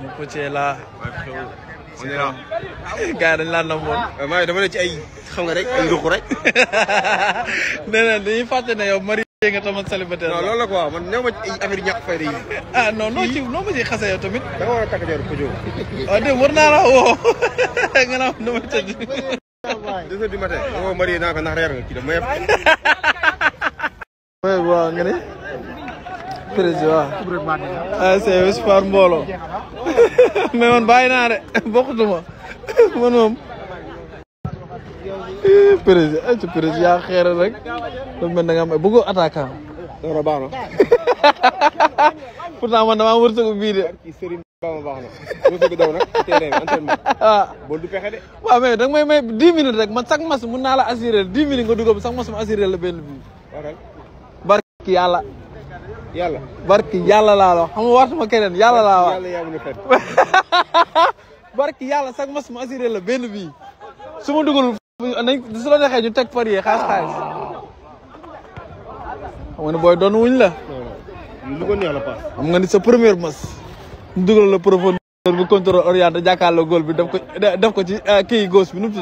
mu pëccee laa on est là. gars dañ laa namoon maa ngi dama ne ci ay xam nga rek ay ruq rek. nee na dañuy fàtte ne yow marié nga tamit célibataire non la loolu la quoi man néew ma ci ay affaire ñàkk fayda yi. ah non noo ci noo ma ciy xase yow tamit da nga war a takk jaru ko jóg. waaw dégg war naa la woo nga naan dama tëdd deux heures du matin. da nga marié naa ko ndax reer nga kii daf ma yeb. waaw nga ne président ah c'est espoir mbooloo mais man bàyyi naa de bokkutuma man moom président ay ci président yaa xeere rek dafa mel da nga am bëggoo attaquant loolu baax na. pourtant man damaa wërsëgu bii de Bamba baax na. boo sëgg daw nag terrain bi entraînement. ah. Bool du pexe de. waaw mais da nga may may dix minutes rek man chaque match mun naa la assurer dix minutes nga dugal chaque match ma assurer la benn bii waxal barki yàlla yàlla. barki yàlla laa la wax xam nga waxtuma keneen yàlla laa wax yàlla yaa fen. barki yàlla chaque match ma assuré la benn bii su ma dugalul nañ su la neexee ñu teg parier xaalis xaalis. Xam nga ne booy doon wuñ la. Non lu ko neex la paas. xam nga ni sa première match ñu dugal la profondeur bu contrôle orienté jàkkaarloo góol bi def ko def ko ci kii gauche bi nu mu